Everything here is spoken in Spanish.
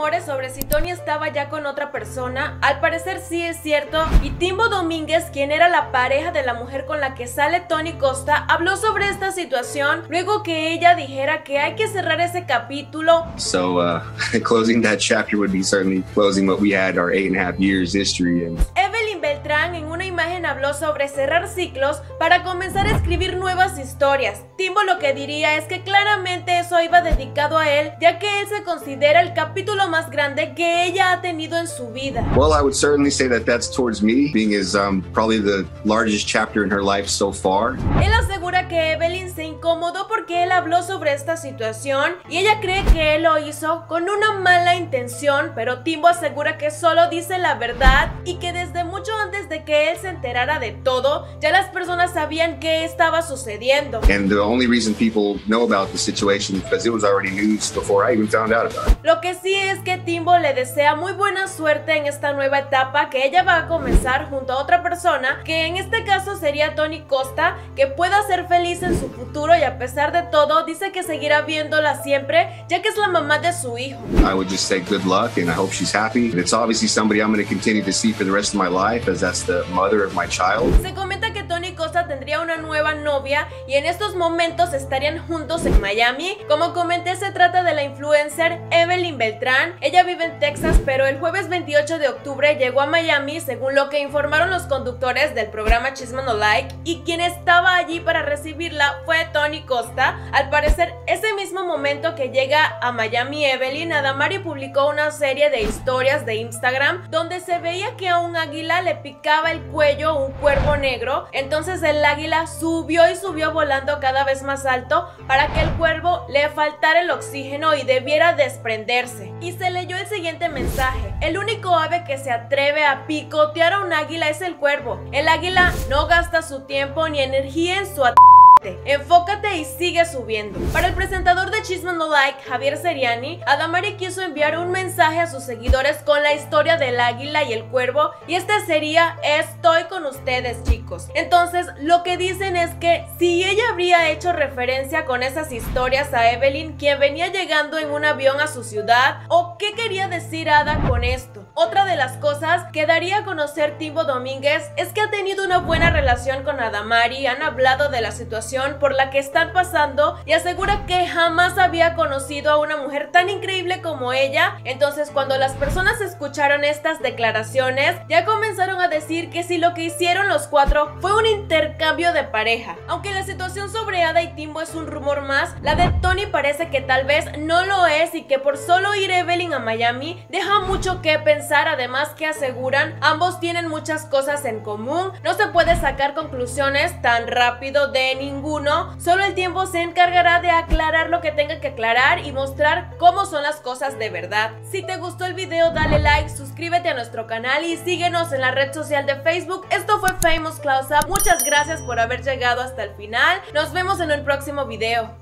rumores sobre si Tony estaba ya con otra persona, al parecer sí es cierto, y Timbo Domínguez, quien era la pareja de la mujer con la que sale Tony Costa, habló sobre esta situación luego que ella dijera que hay que cerrar ese capítulo. So, uh, closing that chapter would be certainly closing what we had our eight and a half years history and En una imagen habló sobre cerrar ciclos para comenzar a escribir nuevas historias. Timbo lo que diría es que claramente eso iba dedicado a él, ya que él se considera el capítulo más grande que ella ha tenido en su vida. Well, I would certainly say that that's towards me, being as um, probably the largest chapter in her life so far. Él asegura que Evelyn se incomodó porque él habló sobre esta situación y ella cree que él lo hizo con una mala intención, pero Timbo asegura que solo dice la verdad y que desde mucho antes de que él se enterara de todo, ya las personas sabían qué estaba sucediendo. Lo que sí es que Timbo le desea muy buena suerte en esta nueva etapa que ella va a comenzar junto a otra persona, que en este caso sería Tony Costa, que pueda ser feliz en su futuro y a pesar de todo dice que seguirá viéndola siempre, ya que es la mamá de su hijo. I would just say good luck and I hope she's happy. It's obviously somebody I'm going to continue to see for the rest of my life as that's the mother of my child. Se comenta que Tony Costa tendría una nueva novia y en estos momentos estarían juntos en Miami. Como comenté, se trata de la influencer Evelyn Beltrán. Ella vive en Texas, pero el jueves 28 de octubre llegó a Miami, según lo que informaron los conductores del programa Chisme No Like, y quien estaba allí para recibirla fue Tony Costa. Al parecer, ese mismo momento que llega a Miami Evelyn, Adamari publicó una serie de historias de Instagram donde se veía que a un águila le picaba el cuello un cuervo negro. Entonces el águila subió y subió volando cada vez más alto para que el cuervo le faltara el oxígeno y debiera desprenderse. Y se leyó el siguiente mensaje. El único ave que se atreve a picotear a un águila es el cuervo. El águila no gasta su tiempo ni energía en su Enfócate y sigue subiendo. Para el presentador de Chisme No Like, Javier Seriani, Adamari quiso enviar un mensaje a sus seguidores con la historia del águila y el cuervo y este sería estoy con ustedes chicos. Entonces lo que dicen es que si ella habría hecho referencia con esas historias a Evelyn quien venía llegando en un avión a su ciudad o qué quería decir Ada con esto. Otra de las cosas que daría a conocer Timbo Domínguez es que ha tenido una buena relación con Adamari, han hablado de la situación por la que están pasando y asegura que jamás había conocido a una mujer tan increíble como ella. Entonces cuando las personas escucharon estas declaraciones ya comenzaron a decir que si lo que hicieron los cuatro fue un intercambio de pareja. Aunque la situación sobre Ada y Timbo es un rumor más, la de Tony parece que tal vez no lo es y que por solo ir Evelyn a Miami deja mucho que pensar, además que aseguran ambos tienen muchas cosas en común, no se puede sacar conclusiones tan rápido de ningún solo el tiempo se encargará de aclarar lo que tenga que aclarar y mostrar cómo son las cosas de verdad. Si te gustó el video dale like, suscríbete a nuestro canal y síguenos en la red social de Facebook. Esto fue Famous Close Up, muchas gracias por haber llegado hasta el final, nos vemos en un próximo video.